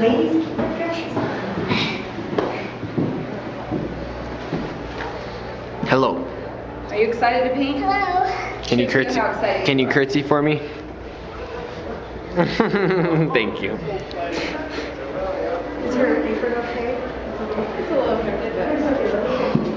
Ladies, Hello. Are you excited to paint? Hello. Can you Show me curtsy? how Can you you curtsy for me? Thank you. Is your apron okay? It's a little crooked, but.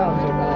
job so far.